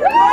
Woo!